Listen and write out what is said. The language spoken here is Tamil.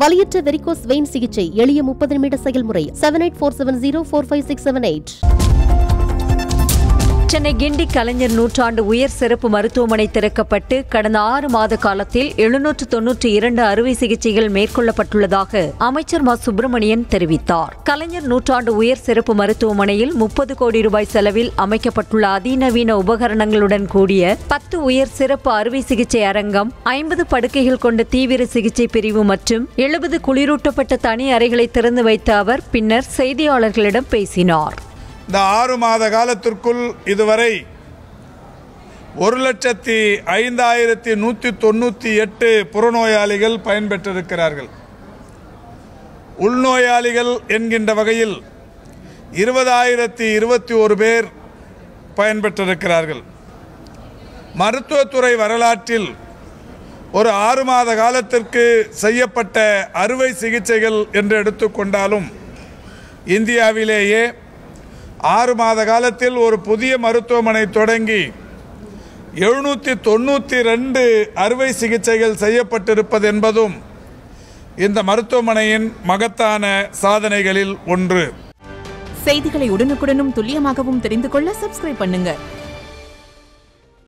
வலியற்ற வெரிகோஸ் வெயின் சிகிச்சை எளிய முப்பது நிமிட செயல்முறை seven eight four seven zero four five six seven eight Chennai Guindy Kalaignar நூற்றாண்டு உயர் சிறப்பு மருத்துவமனை திறக்கப்பட்டு கடந்த ஆறு மாத காலத்தில் எழுநூற்று தொன்னூற்றி இரண்டு அறுவை சிகிச்சைகள் மேற்கொள்ளப்பட்டுள்ளதாக அமைச்சர் மா. சுப்பிரமணியன் தெரிவித்தார். கலைஞர் நூற்றாண்டு உயர் சிறப்பு மருத்துவமனையில் முப்பது கோடி ரூபாய் செலவில் அமைக்கப்பட்டுள்ள அதிநவீன உபகரணங்களுடன் கூடிய பத்து உயர் சிறப்பு அறுவை சிகிச்சை அரங்கம் ஐம்பது படுக்கைகள் கொண்ட தீவிர சிகிச்சை பிரிவு மற்றும் எழுபது குளிரூட்டப்பட்ட தனி அறைகளை திறந்து வைத்த அவர் பின்னர் செய்தியாளர்களிடம் பேசினார். இந்த ஆறு மாத காலத்திற்குள் இதுவரை ஒரு லட்சத்தி ஐந்தாயிரத்தி நூற்றி தொண்ணூற்றி எட்டு புறநோயாளிகள் பயன்பெற்றிருக்கிறார்கள். உள்நோயாளிகள் என்கின்ற வகையில் இருபதாயிரத்தி இருபத்தி ஒரு பேர் பயன்பெற்றிருக்கிறார்கள். மருத்துவத்துறை வரலாற்றில் ஒரு ஆறு மாத காலத்திற்கு செய்யப்பட்ட அறுவை சிகிச்சைகள் என்று எடுத்துக்கொண்டாலும் இந்தியாவிலேயே ஆறு மாத காலத்தில் ஒரு புதிய மருத்துவமனை தொடங்கி எழுநூற்றி தொண்ணூற்றி ரெண்டு அறுவை சிகிச்சைகள் செய்யப்பட்டிருப்பது என்பதும் இந்த மருத்துவமனையின் மகத்தான சாதனைகளில் ஒன்று. செய்திகளை உடனுக்குடனும் துல்லியமாகவும் தெரிந்து கொள்ள சப்ஸ்கிரைப் பண்ணுங்கள்